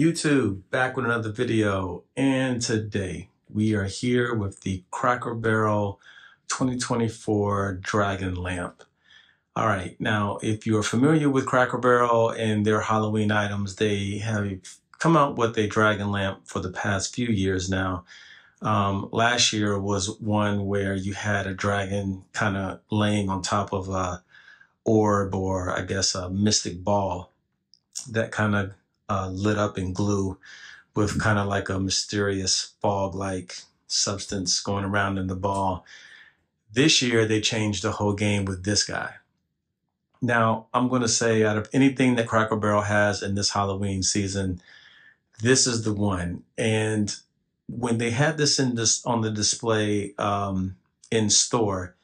YouTube, back with another video. And today we are here with the Cracker Barrel 2024 Dragon Lamp. All right, now if you're familiar with Cracker Barrel and their Halloween items, they have come out with a Dragon Lamp for the past few years now. Um, last year was one where you had a dragon kind of laying on top of a orb or I guess a mystic ball that kind of uh, lit up in glue with kind of like a mysterious fog like substance going around in the ball. This year, they changed the whole game with this guy. Now, I'm going to say out of anything that Cracker Barrel has in this Halloween season, this is the one. And when they had this in this on the display um, in store,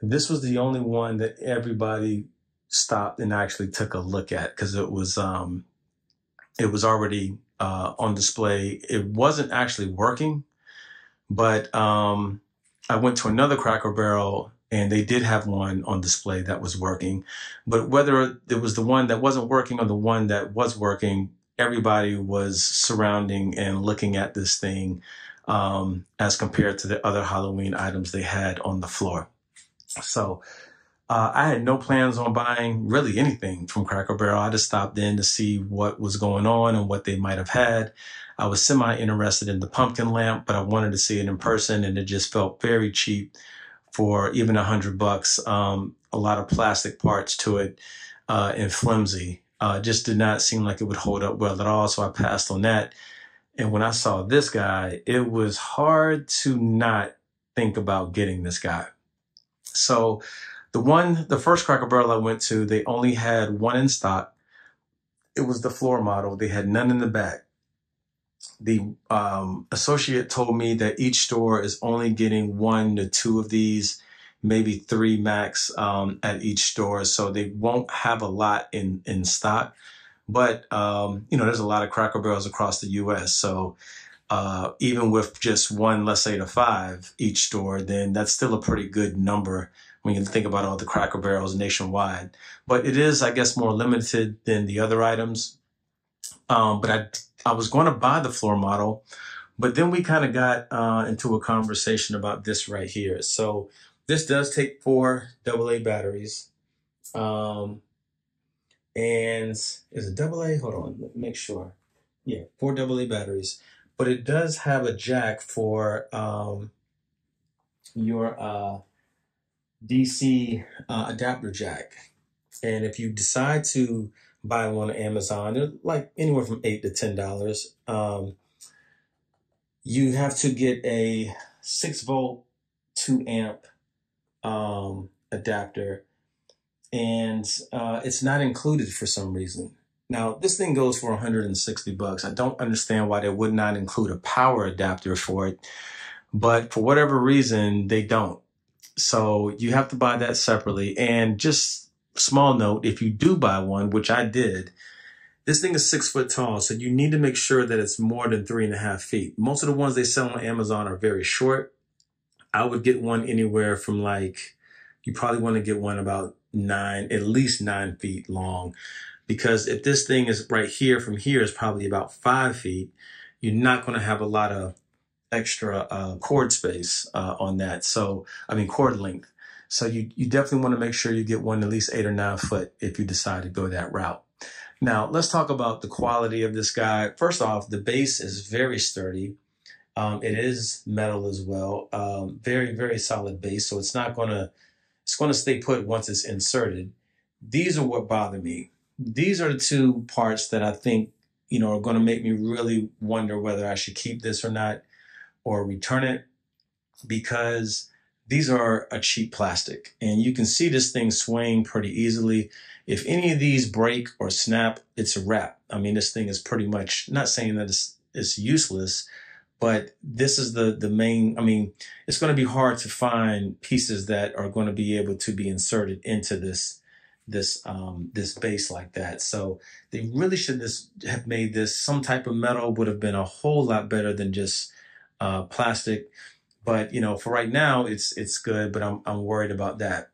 this was the only one that everybody stopped and actually took a look at because it was um, it was already uh, on display. It wasn't actually working, but um, I went to another Cracker Barrel and they did have one on display that was working. But whether it was the one that wasn't working or the one that was working, everybody was surrounding and looking at this thing um, as compared to the other Halloween items they had on the floor. So uh, I had no plans on buying really anything from Cracker Barrel. I just stopped in to see what was going on and what they might have had. I was semi interested in the pumpkin lamp, but I wanted to see it in person and it just felt very cheap for even a hundred bucks. Um, a lot of plastic parts to it uh, and flimsy. Uh, just did not seem like it would hold up well at all. So I passed on that. And when I saw this guy, it was hard to not think about getting this guy. So the one, the first Cracker Barrel I went to, they only had one in stock. It was the floor model. They had none in the back. The um, associate told me that each store is only getting one to two of these, maybe three max um, at each store. So they won't have a lot in, in stock. But, um, you know, there's a lot of Cracker Barrels across the U.S. So uh, even with just one, let's say to five each store, then that's still a pretty good number when you think about all the Cracker Barrels nationwide. But it is, I guess, more limited than the other items. Um, but I, I was going to buy the floor model, but then we kind of got uh, into a conversation about this right here. So this does take four AA batteries. Um, and is it double A? Hold on, make sure. Yeah, four AA batteries. But it does have a jack for um, your uh, DC uh, adapter jack. And if you decide to buy one on Amazon, they're like anywhere from eight to ten dollars. Um, you have to get a six volt, two amp um, adapter, and uh, it's not included for some reason. Now this thing goes for 160 bucks. I don't understand why they would not include a power adapter for it, but for whatever reason they don't. So you have to buy that separately. And just small note, if you do buy one, which I did, this thing is six foot tall. So you need to make sure that it's more than three and a half feet. Most of the ones they sell on Amazon are very short. I would get one anywhere from like, you probably want to get one about nine, at least nine feet long. Because if this thing is right here from here is probably about five feet, you're not going to have a lot of extra uh, cord space uh, on that. So, I mean, cord length. So you, you definitely want to make sure you get one at least eight or nine foot if you decide to go that route. Now, let's talk about the quality of this guy. First off, the base is very sturdy. Um, it is metal as well. Um, very, very solid base. So it's not going to, it's going to stay put once it's inserted. These are what bother me. These are the two parts that I think, you know, are going to make me really wonder whether I should keep this or not or return it because these are a cheap plastic and you can see this thing swaying pretty easily. If any of these break or snap, it's a wrap. I mean, this thing is pretty much not saying that it's, it's useless, but this is the, the main, I mean, it's going to be hard to find pieces that are going to be able to be inserted into this, this, um, this base like that. So they really should just have made this some type of metal would have been a whole lot better than just uh, plastic. But you know, for right now, it's it's good. But I'm I'm worried about that.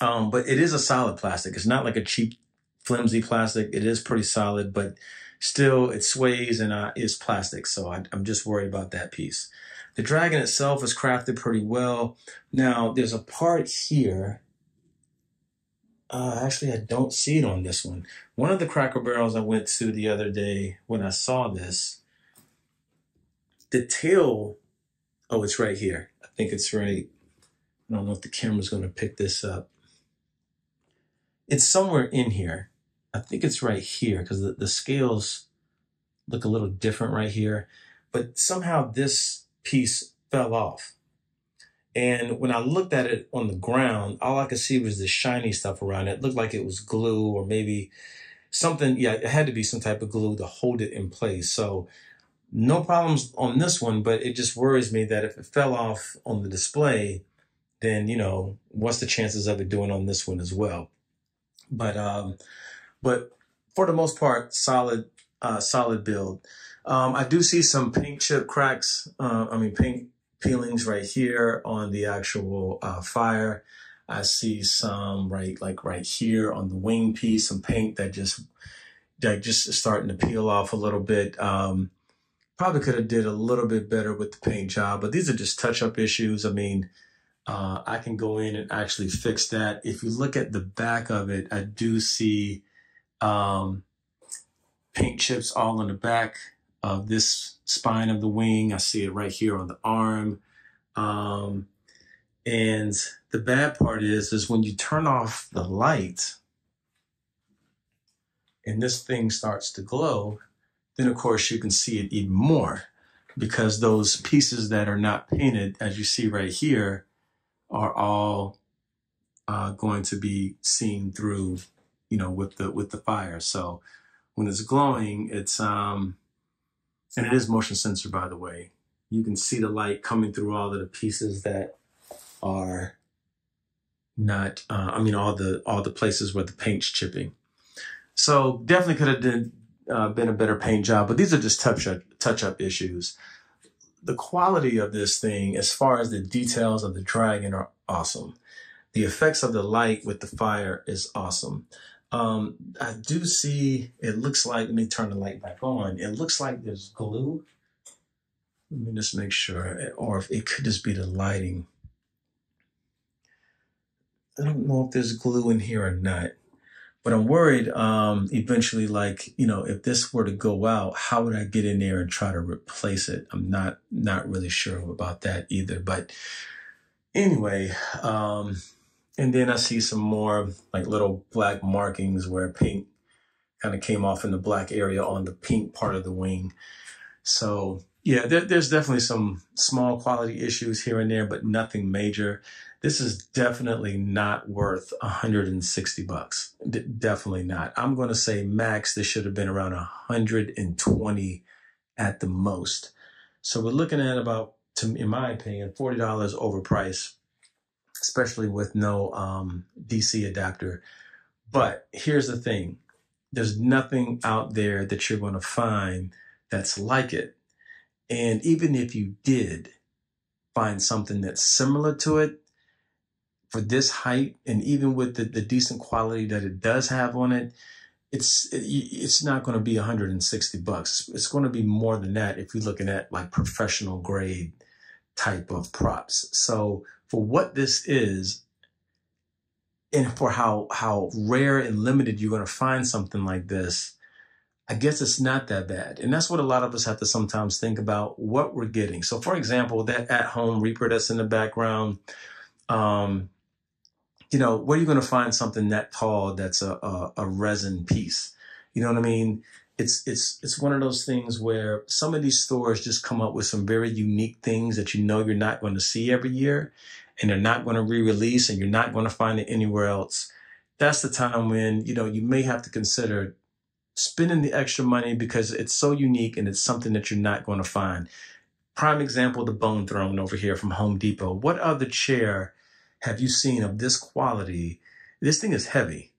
Um, but it is a solid plastic. It's not like a cheap, flimsy plastic. It is pretty solid. But still it sways and uh, is plastic. So I, I'm just worried about that piece. The dragon itself is crafted pretty well. Now there's a part here. Uh, actually, I don't see it on this one. One of the Cracker Barrels I went to the other day when I saw this, the tail, oh, it's right here. I think it's right. I don't know if the camera's going to pick this up. It's somewhere in here. I think it's right here because the, the scales look a little different right here. But somehow this piece fell off. And when I looked at it on the ground, all I could see was the shiny stuff around it. It looked like it was glue or maybe something. Yeah, it had to be some type of glue to hold it in place. So no problems on this one, but it just worries me that if it fell off on the display, then, you know, what's the chances of it doing on this one as well? But, um, but for the most part, solid, uh, solid build. Um, I do see some paint chip cracks. Uh, I mean, paint peelings right here on the actual uh, fire. I see some right, like right here on the wing piece, some paint that just, that just starting to peel off a little bit. Um, probably could have did a little bit better with the paint job, but these are just touch up issues. I mean, uh, I can go in and actually fix that. If you look at the back of it, I do see um, paint chips all in the back of this spine of the wing. I see it right here on the arm. Um, and the bad part is, is when you turn off the light and this thing starts to glow, then of course you can see it even more because those pieces that are not painted, as you see right here, are all uh, going to be seen through, you know, with the with the fire. So when it's glowing, it's um, and it is motion sensor, by the way. You can see the light coming through all of the pieces that are not. Uh, I mean, all the all the places where the paint's chipping. So definitely could have did, uh, been a better paint job, but these are just touch up touch up issues the quality of this thing, as far as the details of the dragon, are awesome. The effects of the light with the fire is awesome. Um, I do see, it looks like, let me turn the light back on. It looks like there's glue. Let me just make sure, or if it could just be the lighting. I don't know if there's glue in here or not. But I'm worried um, eventually, like, you know, if this were to go out, how would I get in there and try to replace it? I'm not not really sure about that either. But anyway, um, and then I see some more like little black markings where paint kind of came off in the black area on the pink part of the wing. So yeah, there, there's definitely some small quality issues here and there, but nothing major this is definitely not worth 160 bucks. D- definitely not. I'm going to say max, this should have been around 120 at the most. So we're looking at about, to, in my opinion, $40 overpriced, especially with no um, DC adapter. But here's the thing. There's nothing out there that you're going to find that's like it. And even if you did find something that's similar to it, for this height and even with the, the decent quality that it does have on it, it's it, it's not going to be 160 bucks. It's going to be more than that if you're looking at like professional grade type of props. So for what this is, and for how how rare and limited you're going to find something like this, I guess it's not that bad. And that's what a lot of us have to sometimes think about what we're getting. So for example, that at home Reaper that's in the background, um, you know, where are you going to find something that tall that's a, a, a resin piece? You know what I mean? It's it's it's one of those things where some of these stores just come up with some very unique things that you know you're not going to see every year, and they're not going to re-release, and you're not going to find it anywhere else. That's the time when you know you may have to consider spending the extra money because it's so unique and it's something that you're not going to find. Prime example, the Bone Throne over here from Home Depot. What other chair have you seen of this quality? This thing is heavy,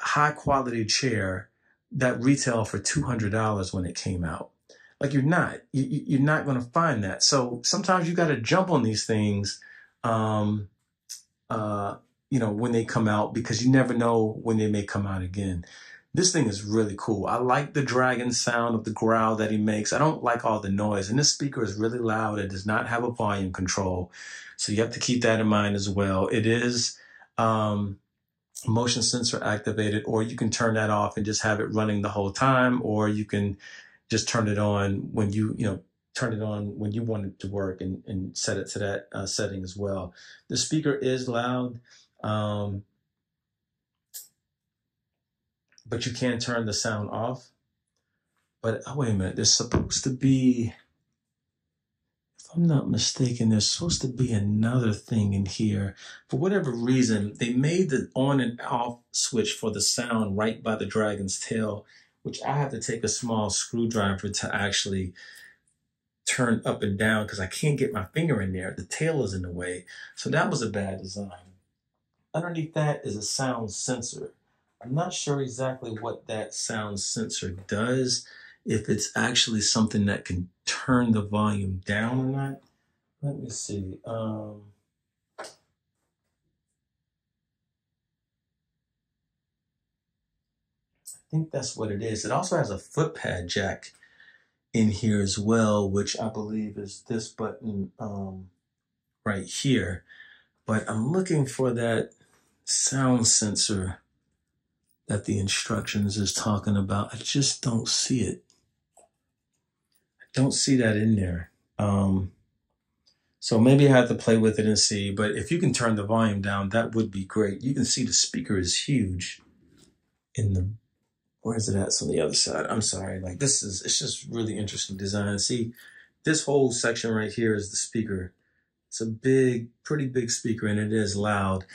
high quality chair that retail for $200 when it came out. Like you're not, you, are not going to find that. So sometimes you got to jump on these things, um, uh, you know, when they come out because you never know when they may come out again. This thing is really cool. I like the dragon sound of the growl that he makes. I don't like all the noise. And this speaker is really loud. It does not have a volume control. So you have to keep that in mind as well. It is um, motion sensor activated, or you can turn that off and just have it running the whole time, or you can just turn it on when you, you know, turn it on when you want it to work and, and set it to that uh, setting as well. The speaker is loud. Um, but you can't turn the sound off. But oh, wait a minute, there's supposed to be, if I'm not mistaken, there's supposed to be another thing in here. For whatever reason, they made the on and off switch for the sound right by the dragon's tail, which I have to take a small screwdriver to actually turn up and down because I can't get my finger in there. The tail is in the way. So that was a bad design. Underneath that is a sound sensor. I'm not sure exactly what that sound sensor does, if it's actually something that can turn the volume down or not. Let me see. Um, I think that's what it is. It also has a foot pad jack in here as well, which I believe is this button um, right here. But I'm looking for that sound sensor that the instructions is talking about. I just don't see it. I don't see that in there. Um, so maybe I have to play with it and see. But if you can turn the volume down, that would be great. You can see the speaker is huge in the where is it at on the other side? I'm sorry. Like this is it's just really interesting design. See, this whole section right here is the speaker. It's a big, pretty big speaker and it is loud.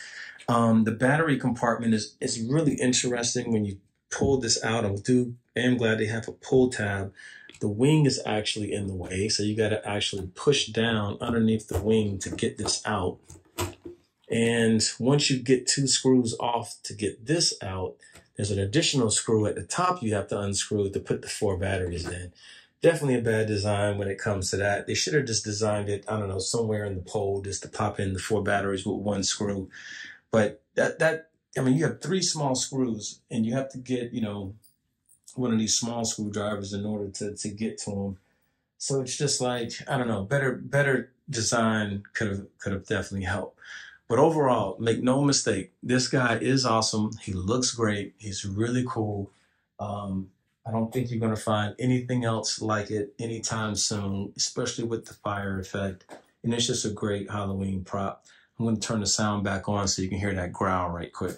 Um, the battery compartment is, is really interesting when you pull this out. I do am glad they have a pull tab. The wing is actually in the way, so you got to actually push down underneath the wing to get this out. And once you get two screws off to get this out, there's an additional screw at the top you have to unscrew to put the four batteries in. Definitely a bad design when it comes to that. They should have just designed it, I don't know, somewhere in the pole just to pop in the four batteries with one screw. But that that I mean, you have three small screws, and you have to get you know one of these small screwdrivers in order to to get to them. So it's just like I don't know, better better design could have could have definitely helped. But overall, make no mistake, this guy is awesome. He looks great. He's really cool. Um, I don't think you're going to find anything else like it anytime soon, especially with the fire effect. And it's just a great Halloween prop. I'm going to turn the sound back on so you can hear that growl right quick.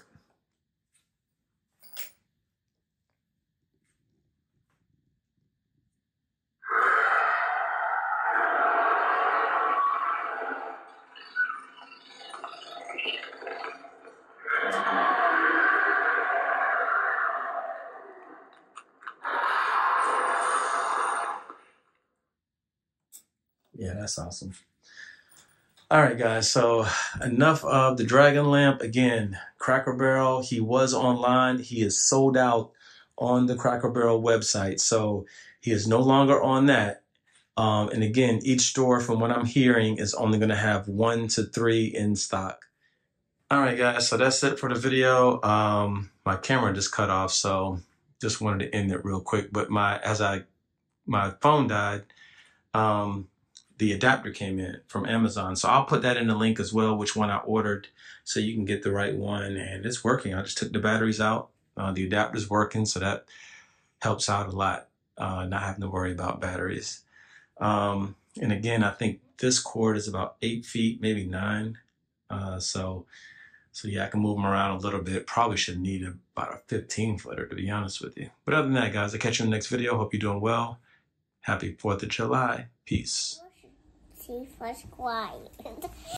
Yeah, that's awesome. All right, guys. So enough of the Dragon Lamp. Again, Cracker Barrel. He was online. He is sold out on the Cracker Barrel website. So he is no longer on that. Um, and again, each store, from what I'm hearing, is only going to have one to three in stock. All right, guys. So that's it for the video. Um, my camera just cut off, so just wanted to end it real quick. But my as I my phone died. Um, the adapter came in from Amazon. So I'll put that in the link as well, which one I ordered so you can get the right one. And it's working. I just took the batteries out. Uh, the adapter's working, so that helps out a lot, uh, not having to worry about batteries. Um, and again, I think this cord is about eight feet, maybe nine. Uh, so, so yeah, I can move them around a little bit. Probably should need about a 15 footer to be honest with you. But other than that, guys, I'll catch you in the next video. Hope you're doing well. Happy 4th of July. Peace. She was quiet.